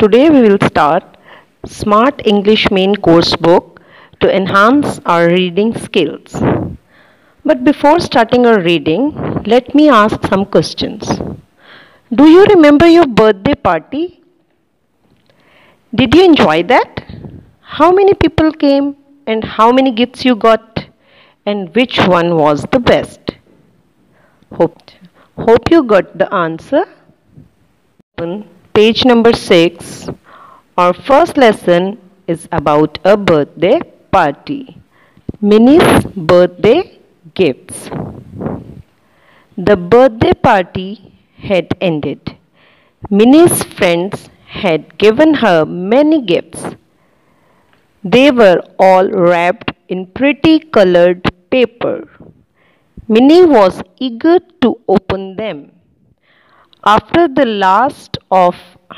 Today we will start Smart English Main Course book to enhance our reading skills. But before starting our reading, let me ask some questions. Do you remember your birthday party? Did you enjoy that? How many people came and how many gifts you got and which one was the best? Hope, hope you got the answer. Page number 6. Our first lesson is about a birthday party. Minnie's birthday gifts. The birthday party had ended. Minnie's friends had given her many gifts. They were all wrapped in pretty colored paper. Minnie was eager to open them. After the last of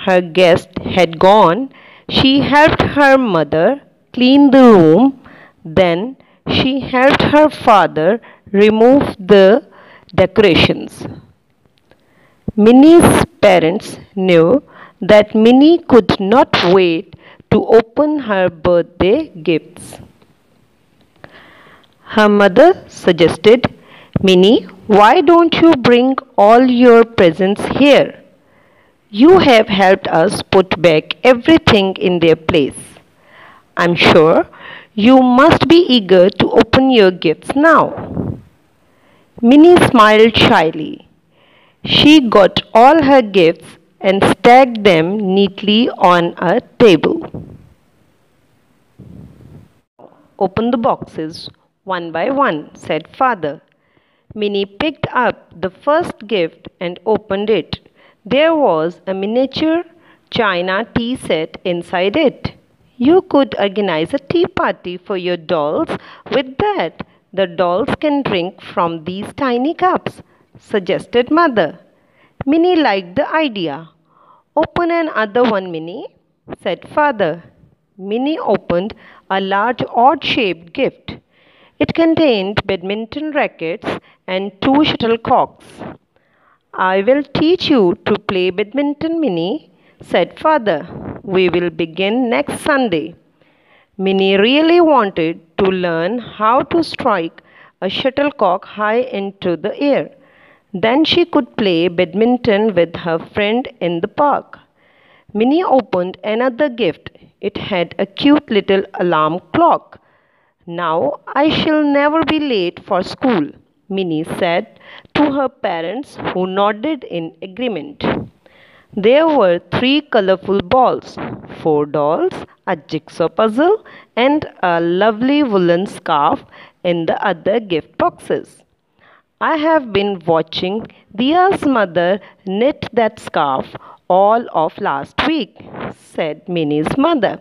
her guests had gone, she helped her mother clean the room. Then she helped her father remove the decorations. Minnie's parents knew that Minnie could not wait to open her birthday gifts. Her mother suggested Minnie, why don't you bring all your presents here? You have helped us put back everything in their place. I'm sure you must be eager to open your gifts now. Minnie smiled shyly. She got all her gifts and stacked them neatly on a table. Open the boxes one by one, said father. Minnie picked up the first gift and opened it. There was a miniature china tea set inside it. You could organize a tea party for your dolls with that. The dolls can drink from these tiny cups, suggested mother. Minnie liked the idea. Open another one, Minnie, said father. Minnie opened a large odd shaped gift. It contained badminton rackets and two shuttlecocks. I will teach you to play badminton, Minnie, said father. We will begin next Sunday. Minnie really wanted to learn how to strike a shuttlecock high into the air. Then she could play badminton with her friend in the park. Minnie opened another gift. It had a cute little alarm clock. Now I shall never be late for school, Minnie said to her parents, who nodded in agreement. There were three colorful balls, four dolls, a jigsaw puzzle, and a lovely woolen scarf in the other gift boxes. I have been watching Dia's mother knit that scarf all of last week, said Minnie's mother.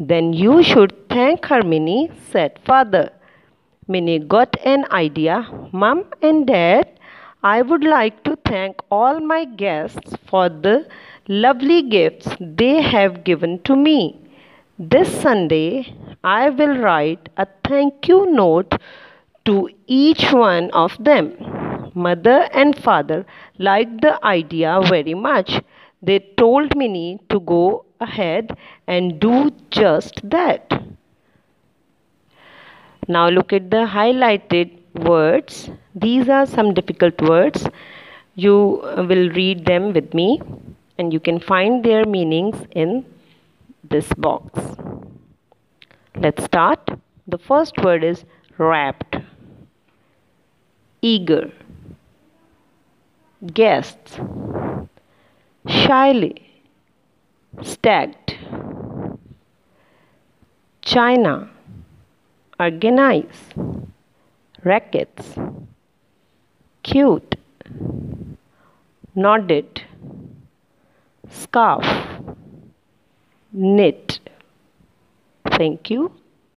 Then you should thank her, Minnie, said father. Minnie got an idea. Mum and Dad, I would like to thank all my guests for the lovely gifts they have given to me. This Sunday, I will write a thank you note to each one of them. Mother and father liked the idea very much. They told Minnie to go ahead and do just that. Now look at the highlighted words. These are some difficult words. You uh, will read them with me and you can find their meanings in this box. Let's start. The first word is wrapped, eager, guests, shyly, stacked. China organize. Rackets cute. Nodded. Scarf knit. Thank you